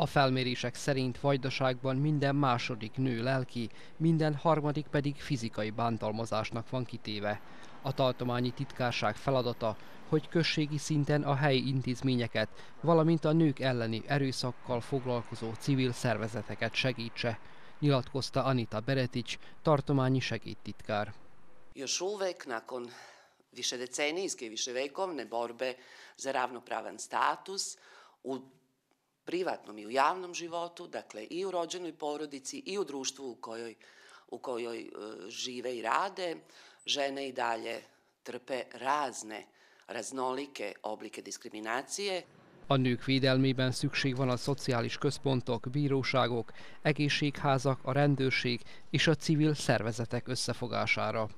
A felmérések szerint Vajdaságban minden második nő lelki, minden harmadik pedig fizikai bántalmazásnak van kitéve. A tartományi titkárság feladata, hogy községi szinten a helyi intézményeket, valamint a nők elleni erőszakkal foglalkozó civil szervezeteket segítse, nyilatkozta Anita Beretics, tartományi segédtitkár. Još uvek nakon višedecenijske i viševekovne borbe za ravnopravan status u privatnom i u javnom životu, dakle i u rođenoj porodici i u društvu u kojoj, u kojoj e, žive i rade, žene i dalje trpe razne, raznolike oblike diskriminacije. A nők védelmében szükség van a szociális központok, bíróságok, egészségházak, a rendőrség és a civil szervezetek összefogására.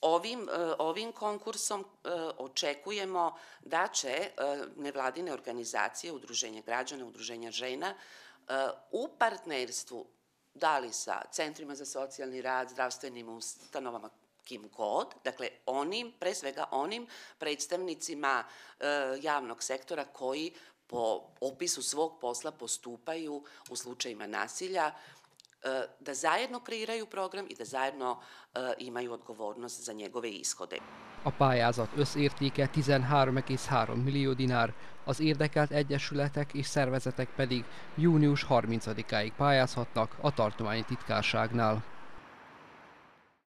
Ovim, e, ovim konkursom e, očekujemo da će e, nevladine organizacije, udruženja građana, udruženja žena u partnerstvu da li sa centrima za socijalni rad, zdravstvenim ustanovama, kim god, dakle onim, pre svega onim predstavnicima javnog sektora koji po opisu svog posla postupaju u slučajima nasilja, da zajedno kreiraju program i da zajedno imaju odgovornost za njegove ishode. A pályázat összértéke 13,3 millió dinár, az érdekelt egyesületek és szervezetek pedig június 30-áig pályázhatnak a tartományi titkárságnál.